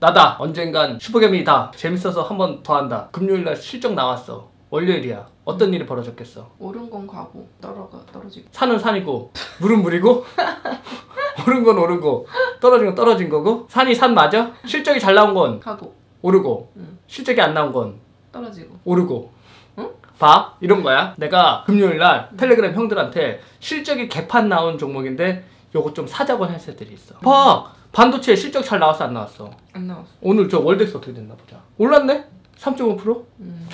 나다. 언젠간 슈퍼개미다. 재밌어서 한 번 더 한다. 금요일날 실적 나왔어. 월요일이야. 어떤 일이 벌어졌겠어? 오른 건 가고 떨어가 떨어지고. 산은 산이고 물은 물이고 오른 건 오르고 떨어진 건 떨어진 거고 산이 산 맞아? 실적이 잘 나온 건 가고. 오르고 응. 실적이 안 나온 건 떨어지고. 오르고. 응? 봐. 이런 거야. 내가 금요일날 텔레그램 형들한테 실적이 개판 나온 종목인데 요거 좀 사자고 할 때들이 있어. 봐 반도체 실적 잘 나왔어 안 나왔어 안 나왔어. 오늘 저 월덱스 어떻게 됐나 보자 올랐네? 3.5%? 음.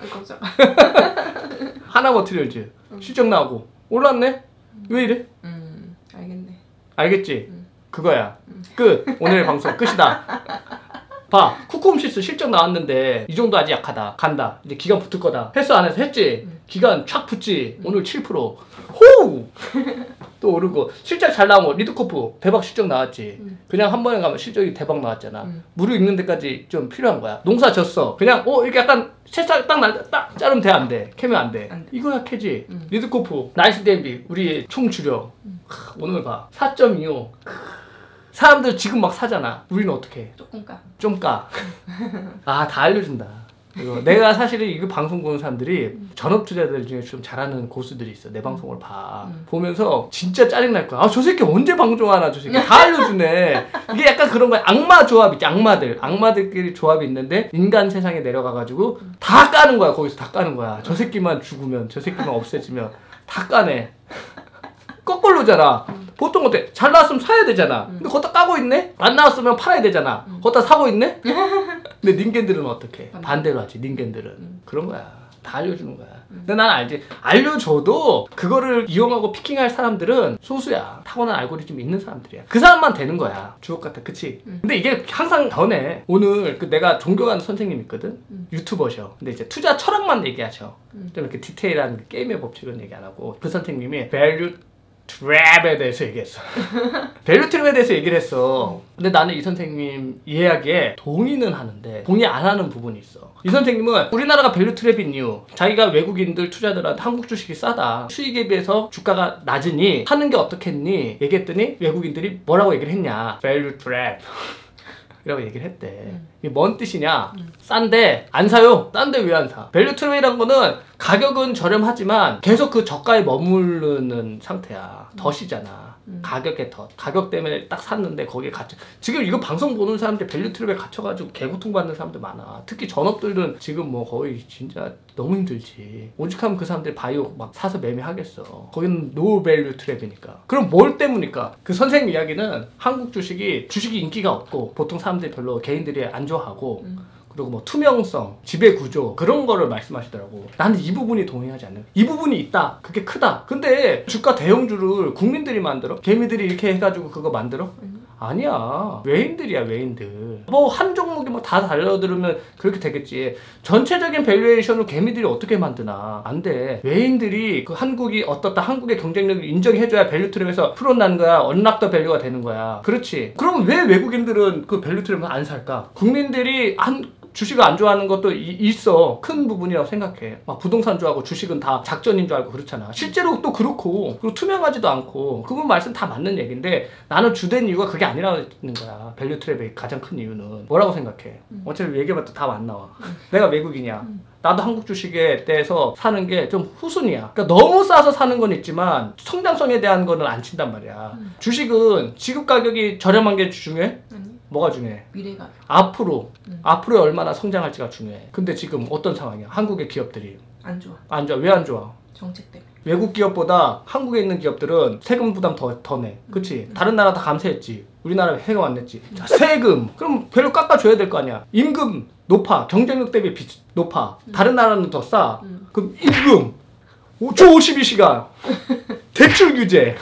아 깜짝. 하나 머티리얼즈 실적 나오고 올랐네? 왜 이래? 음 알겠네. 알겠지? 음. 그거야. 끝. 오늘의 방송 끝이다. 봐. 쿠쿠홈시스 실적 나왔는데 이 정도 아직 약하다. 간다. 이제 기간 붙을 거다. 했어 안 해서 했지? 음. 기간 촥 붙지. 오늘 7%. 호우! 또 오르고 실적 잘 나온 거 리드코프 대박 실적 나왔지. 음. 그냥 한 번에 가면 실적이 대박 나왔잖아. 음. 무르익는 데까지 좀 필요한 거야. 농사 졌어. 그냥 어 이렇게 약간 새싹 딱날딱 자르면 돼 안 돼? 캐면 안 돼. 안 돼. 이거야 캐지. 음. 리드코프 나이스디앤비 우리 총 주력. 크, 오늘 봐. 4.25. 사람들 지금 막 사잖아. 우리는 어떻게 해? 조금 까. 좀 까. 아, 다 알려준다. 내가 사실은 이거 방송 보는 사람들이 전업 투자들 중에 좀 잘하는 고수들이 있어. 내 방송을 봐. 음. 보면서 진짜 짜증날 거야. 아, 저 새끼 언제 방송하나, 저 새끼. 다 알려주네. 이게 약간 그런 거야. 악마 조합 있지, 악마들. 악마들끼리 조합이 있는데, 인간 세상에 내려가가지고, 다 까는 거야. 거기서 다 까는 거야. 저 새끼만 죽으면, 저 새끼만 없애지면, 다 까네. 거꾸로잖아. 보통 어때? 잘 나왔으면 사야 되잖아. 근데 거기다 까고 있네? 안 나왔으면 팔아야 되잖아. 거기다 사고 있네? 근데 닌겐들은 어떻게? 반대. 반대로 하지, 닌겐들은. 음. 그런 거야. 다 알려주는 거야. 근데 난 알지. 알려줘도 그거를 이용하고 피킹할 사람들은 소수야. 타고난 알고리즘이 있는 사람들이야. 그 사람만 되는 거야. 주옥 같아. 그치? 음. 근데 이게 항상 변해. 오늘 그 내가 존경하는 선생님 있거든? 음. 유튜버셔. 근데 이제 투자 철학만 얘기하셔. 음. 좀 이렇게 디테일한 그 게임의 법칙은 얘기 안 하고 그 선생님이 value trap에 대해서 얘기했어. value trap에 대해서 얘기를 했어. 근데 나는 이 선생님 이야기에 동의는 하는데 동의 안 하는 부분이 있어. 이 선생님은 우리나라가 value trap인 이유 자기가 외국인들 투자들한테 한국 주식이 싸다 수익에 비해서 주가가 낮으니 사는 게 어떻겠니 얘기했더니 외국인들이 뭐라고 얘기를 했냐 value trap 이라고 얘기를 했대. 음. 이게 뭔 뜻이냐? 음. 싼데 안 사요. 싼데 왜 안 사? value trap이라는 거는 가격은 저렴하지만 계속 그 저가에 머무르는 상태야. 덫이잖아. 음. 가격의 덫. 가격 때문에 딱 샀는데 거기에 갇혀. 지금 이거 방송 보는 사람들 value trap에 갇혀가지고 개고통 받는 사람들 많아. 특히 전업들은 지금 뭐 거의 진짜 너무 힘들지. 오죽하면 그 사람들이 바이오 막 사서 매매하겠어. 거기는 no value trap이니까. 그럼 뭘 때문일까? 그 선생님 이야기는 한국 주식이 주식이 인기가 없고 보통 사람들이 별로 개인들이 안 좋아하고 음. 그리고 뭐 투명성, 지배 구조 그런 거를 말씀하시더라고. 나는 이 부분이 동의하지 않는. 이 부분이 있다. 그게 크다. 근데 주가 대형주를 국민들이 만들어? 개미들이 이렇게 해가지고 그거 만들어? 음. 아니야. 외인들이야 외인들. 뭐 한 종목이 뭐 다 달려들으면 그렇게 되겠지. 전체적인 valuation을 개미들이 어떻게 만드나? 안 돼. 외인들이 그 한국이 어떻다 한국의 경쟁력을 인정해줘야 value trap에서 풀려난 거야. unlock the value가 되는 거야. 그렇지. 그럼 왜 외국인들은 그 value trap을 안 살까? 국민들이 한 주식을 안 좋아하는 것도 이- 있어. 큰 부분이라고 생각해. 막 부동산 좋아하고 주식은 다 작전인 줄 알고 그렇잖아. 실제로 또 그렇고, 그리고 투명하지도 않고, 그분 말씀 다 맞는 얘기인데, 나는 주된 이유가 그게 아니라는 거야. value trap의 가장 큰 이유는. 뭐라고 생각해? 어차피 얘기해봐도 답 안 나와. 내가 외국인이야. 나도 한국 주식에 대해서 사는 게 좀 후순이야. 그러니까 너무 싸서 사는 건 있지만, 성장성에 대한 거는 안 친단 말이야. 주식은 지금 가격이 저렴한 게 중요해? 뭐가 중요해? 미래가 앞으로 음. 앞으로 얼마나 성장할지가 중요해. 근데 지금 어떤 상황이야? 한국의 기업들이 안 좋아. 안 좋아. 왜 안 좋아? 정책 때문에. 외국 기업보다 한국에 있는 기업들은 세금 부담 더, 더 내. 그치? 다른 나라 다 감세했지. 우리나라 세금 안 냈지. 자, 세금. 그럼 value 깎아줘야 될 거 아니야. 임금 높아. 경쟁력 대비 비, 높아. 다른 나라는 더 싸. 음. 그럼 임금. 오, 주 52시간. 대출 규제.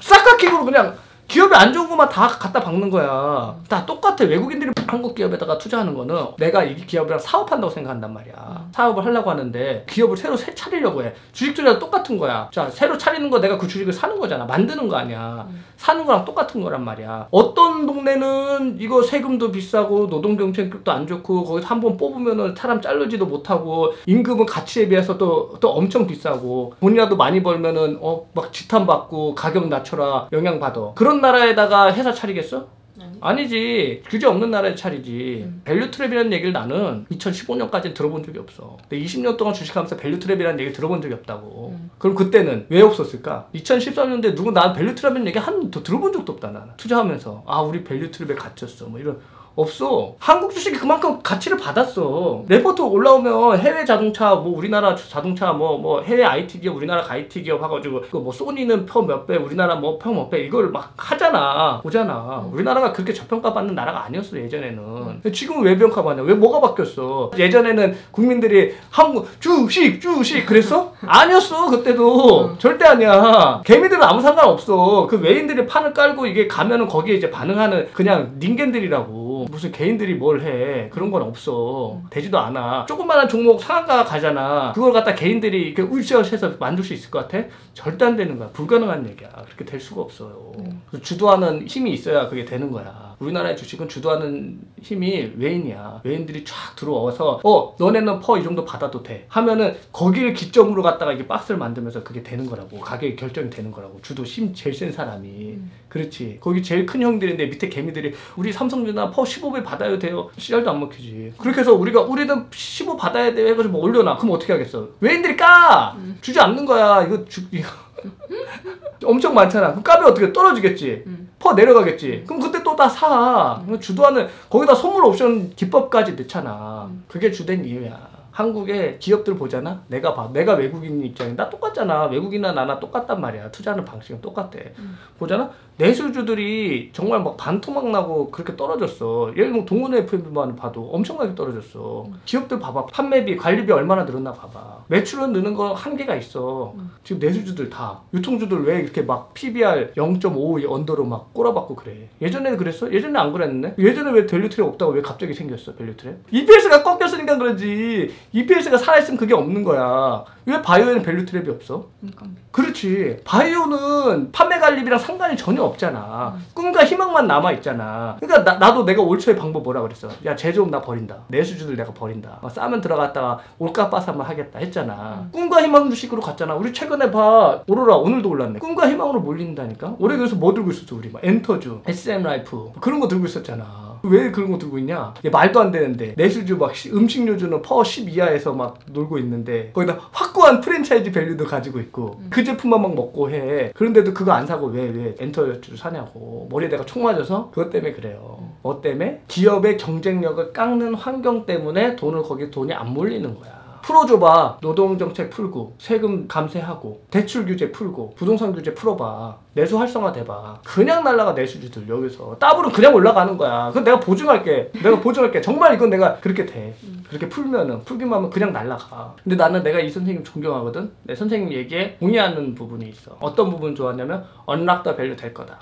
싹 깎이고 그냥 기업이 안 좋은 것만 다 갖다 박는 거야. 다 똑같아. 외국인들이 한국 기업에다가 투자하는 거는 내가 이 기업이랑 사업한다고 생각한단 말이야. 사업을 하려고 하는데 기업을 새로 새 차리려고 해. 주식 투자도 똑같은 거야. 자, 새로 차리는 거 내가 그 주식을 사는 거잖아. 만드는 거 아니야. 음. 사는 거랑 똑같은 거란 말이야. 어떤 동네는 이거 세금도 비싸고 노동 경쟁력도 안 좋고 거기서 한 번 뽑으면은 사람 자르지도 못하고 임금은 가치에 비해서 또, 또 엄청 비싸고 돈이라도 많이 벌면은 어 막 지탄받고 가격 낮춰라 영향받아. 그런 나라에다가 회사 차리겠어? 아니. 아니 지. 규제 없는 나라에 차리지. 음. value trap이라는 얘기를 나는 2015년까지는 들어본 적이 없어. 근데 20년 동안 주식하면서 value trap이라는 얘기 들어본 적이 없다고. 음. 그럼 그때는 왜 없었을까? 2013년도에 누구 나 value trap이라는 얘기 한 번도 들어본 적도 없다 나는. 투자하면서. 아 우리 value trap에 갇혔어. 뭐 이런 없어. 한국 주식이 그만큼 가치를 받았어. 레포트 올라오면 해외 자동차, 뭐 우리나라 자동차, 뭐 뭐 해외 IT 기업, 우리나라 IT 기업 하가지고 그 뭐 소니는 PER 몇 배, 우리나라 뭐 PER 몇 배 이걸 막 하잖아, 보잖아. 우리나라가 그렇게 저평가 받는 나라가 아니었어 예전에는. 지금은 왜 평가 받냐? 왜 뭐가 바뀌었어? 예전에는 국민들이 한국 주식, 주식 그랬어? 아니었어 그때도 절대 아니야. 개미들은 아무 상관 없어. 그 외인들이 판을 깔고 이게 가면은 거기에 이제 반응하는 그냥 닌겐들이라고. 무슨 개인들이 뭘 해. 그런 건 없어. 되지도 않아. 조그마한 종목 상한가 가잖아. 그걸 갖다 개인들이 이렇게 울셔해서 만들 수 있을 것 같아? 절대 안 되는 거야. 불가능한 얘기야. 그렇게 될 수가 없어요. 그래서 주도하는 힘이 있어야 그게 되는 거야. 우리나라의 주식은 주도하는 힘이 외인이야. 외인들이 쫙 들어와서 어 너네는 퍼 이 정도 받아도 돼. 하면은 거기를 기점으로 갖다가 이게 박스를 만들면서 그게 되는 거라고. 가격이 결정이 되는 거라고. 주도 힘 제일 센 사람이. 그렇지. 거기 제일 큰 형들인데 밑에 개미들이 우리 삼성전자 퍼 15배 받아야 돼요. 씨알도 안 먹히지. 그렇게 해서 우리가 우리는 15 받아야 돼. 해가지고 뭐 올려놔. 그럼 어떻게 하겠어? 외인들이 까! 주지 않는 거야. 이거 주 이거. 엄청 많잖아. 그럼 까면 어떻게 떨어지겠지? 음. 퍼 내려가겠지. 그럼 그때 또 다 사. 주도하는 거기다 선물 옵션 기법까지 넣잖아. 그게 주된 이유야. 한국의 기업들 보잖아. 내가 봐. 내가 외국인 입장에 나 똑같잖아. 외국인이나 나나 똑같단 말이야. 투자하는 방식은 똑같대. 보잖아. 내수주들이 정말 막 반토막 나고 그렇게 떨어졌어. 예를 들면 동원 F&B만 봐도 엄청나게 떨어졌어. 기업들 봐봐. 판매비, 관리비 얼마나 늘었나 봐봐. 매출은 느는 거 한계가 있어. 지금 내수주들 다. 유통주들 왜 이렇게 막 PBR 0.5 under로 막 꼬라박고 그래. 예전에는 그랬어? 예전에 안 그랬는데? 예전에 왜 value trap 없다고 왜 갑자기 생겼어, value trap? EPS가 꺾였으니까 그러지. EPS가 살아있으면 그게 없는 거야. 왜 바이오에는 value trap이 없어? 인건비. 그렇지. 바이오는 판매 관리비랑 상관이 전혀 없잖아. 꿈과 희망만 남아 있잖아. 그러니까 나, 도 내가 올 초에 방법 뭐라 그랬어? 야 제조업 나 버린다. 내수주들 내가 버린다. 막 싸면 들어갔다가 올까빠서 한번 하겠다 했잖아. 꿈과 희망 주식으로 갔잖아. 우리 최근에 봐 오로라 오늘도 올랐네. 꿈과 희망으로 몰린다니까. 올해 그래서 뭐 들고 있었어 우리 막 엔터주, SM 라이프 그런 거 들고 있었잖아. 왜 그런 거 들고 있냐? 이게 말도 안 되는데 내수주 막 시- 음식료주는 PER 10 이하에서 막 놀고 있는데 거기다 확고한 프랜차이즈 value도 가지고 있고 그 제품만 막 먹고 해. 그런데도 그거 안 사고 왜 왜 엔터주 사냐고 머리에다가 총 맞아서 그것 때문에 그래요. 뭐 때문에 기업의 경쟁력을 깎는 환경 때문에 돈을 거기 돈이 안 몰리는 거야. 풀어줘봐. 노동정책 풀고, 세금 감세하고, 대출 규제 풀고, 부동산 규제 풀어봐. 내수 활성화 돼봐. 그냥 날라가 내수주들 여기서. 따블은 그냥 올라가는 거야. 그건 내가 보증할게. 내가 보증할게. 정말 이건 내가 그렇게 돼. 그렇게 풀면은, 풀기만 하면 그냥 날라가. 근데 나는 내가 이 선생님 존경하거든? 내 선생님 얘기에 동의하는 부분이 있어. 어떤 부분 좋았냐면, unlock the value 될 거다.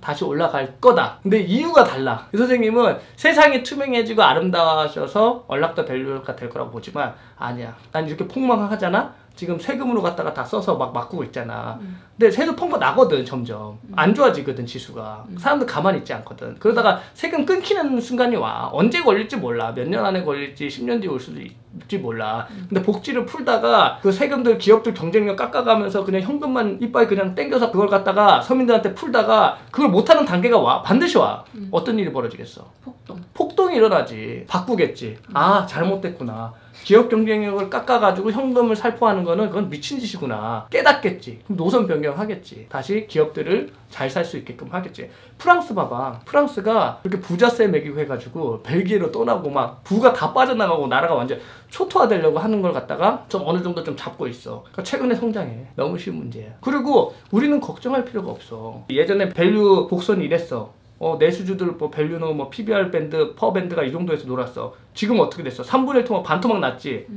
다시 올라갈 거다. 근데 이유가 달라. 이 선생님은 세상이 투명해지고 아름다워져서 unlock the value가 될 거라고 보지만 아니야. 난 이렇게 폭망하잖아. 지금 세금으로 갖다가 다 써서 막 바꾸고 있잖아. 근데 세금 펑크 나거든 점점. 안 좋아지거든 지수가. 사람들 가만히 있지 않거든. 그러다가 세금 끊기는 순간이 와. 언제 걸릴지 몰라. 몇 년 안에 걸릴지 10년 뒤에 올 수도 있지 몰라. 근데 복지를 풀다가 그 세금들 기업들 경쟁력 깎아가면서 그냥 현금만 이빠이 그냥 땡겨서 그걸 갖다가 서민들한테 풀다가 그걸 못하는 단계가 와. 반드시 와. 어떤 일이 벌어지겠어? 폭동. 폭동이 일어나지. 바꾸겠지. 아, 잘못됐구나. 기업 경쟁력을 깎아가지고 현금을 살포하는 거는 그건 미친 짓이구나. 깨닫겠지. 그럼 노선 변경하겠지. 다시 기업들을 잘 살 수 있게끔 하겠지. 프랑스 봐봐. 프랑스가 그렇게 부자세 매기고 해가지고 벨기에로 떠나고 막 부가 다 빠져나가고 나라가 완전 초토화되려고 하는 걸 갖다가 좀 어느 정도 좀 잡고 있어. 그러니까 최근에 성장해. 너무 쉬운 문제야. 그리고 우리는 걱정할 필요가 없어. 예전에 value 복선이 이랬어. 어, 내수주들 뭐 value로 뭐 PBR 밴드, PER 밴드가 이 정도에서 놀았어. 지금 어떻게 됐어? 3분의 1 토막 반토막 났지.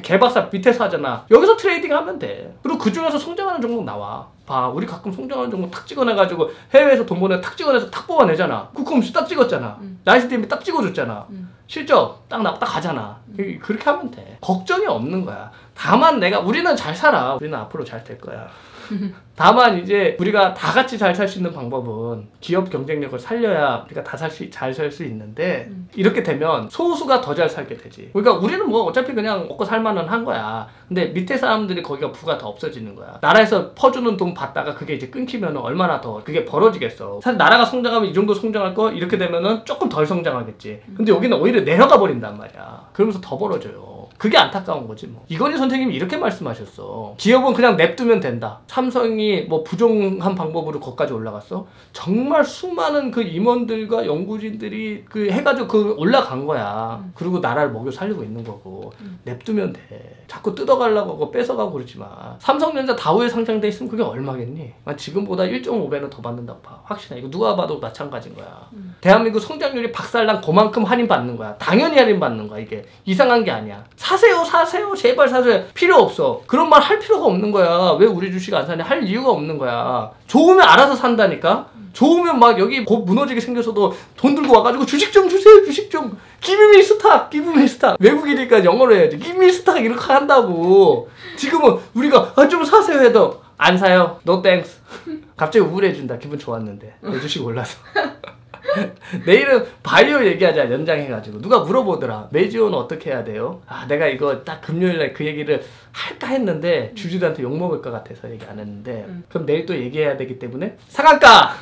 개박사 밑에서 하잖아. 여기서 trading 하면 돼. 그리고 그 중에서 성장하는 종목 나와. 봐, 우리 가끔 성장하는 종목 탁 찍어내가지고 해외에서 돈 보내 탁 찍어내서 탁 뽑아내잖아. 쿠컴스 딱 찍었잖아. 음. 나이스 팀이 딱 찍어줬잖아. 음. 실적 딱 나, 딱 가잖아. 이- 그렇게 하면 돼. 걱정이 없는 거야. 다만 내가 우리는 잘 살아. 우리는 앞으로 잘 될 거야. 다만 이제 우리가 다 같이 잘 살 수 있는 방법은 기업 경쟁력을 살려야 우리가 다살수잘살 수 있는데 음. 이렇게 되면 소수가 더 잘 살게 되지. 그러니까 우리는 뭐 어차피 그냥 먹고 살만은 한 거야. 근데 밑에 사람들이 거기가 부가 더 없어지는 거야. 나라에서 퍼주는 돈 받다가 그게 이제 끊기면 얼마나 더 그게 벌어지겠어. 사실 나라가 성장하면 이 정도 성장할 거 이렇게 되면은 조금 덜 성장하겠지. 근데 여기는 오히려 내려가 버린단 말이야. 그러면서 더 벌어져요. 그게 안타까운 거지 뭐. 이건희 선생님이 이렇게 말씀하셨어. 기업은 그냥 냅두면 된다. 삼성이 뭐 부정한 방법으로 거기까지 올라갔어. 정말 수많은 그 임원들과 연구진들이 그 해가지고 그 올라간 거야. 그리고 나라를 먹여 살리고 있는 거고. 냅두면 돼. 자꾸 뜯어가려고 하고 뺏어가고 그러지 마. 삼성전자 다우에 상장돼 있으면 그게 얼마겠니? 난 지금보다 1.5배는 더 받는다고 봐. 확실해. 이거 누가 봐도 마찬가지인 거야. 대한민국 성장률이 박살난 그만큼 할인 받는 거야. 당연히 할인 받는 거야. 이게 이상한 게 아니야. 사세요, 사세요, 제발 사세요. 필요 없어. 그런 말 할 필요가 없는 거야. 왜 우리 주식 안 사냐? 할 이유가 없는 거야. 좋으면 알아서 산다니까. 좋으면 막 여기 곧 무너지게 생겨서도 돈 들고 와가지고 주식 좀 주세요, 주식 좀. Give me stock, give me stock. 외국이니까 영어로 해야지. Give me stock 이렇게 한다고. 지금은 우리가 아, 좀 사세요 해도 안 사요. No thanks. 갑자기 우울해진다. 기분 좋았는데. 내 주식 올라서. 내일은 바이오 얘기하자 연장해가지고 누가 물어보더라 메지온은 어떻게 해야 돼요? 아 내가 이거 딱 금요일날 그 얘기를 할까 했는데 주주들한테 욕먹을 것 같아서 얘기 안 했는데 음. 그럼 내일 또 얘기해야 되기 때문에 상한가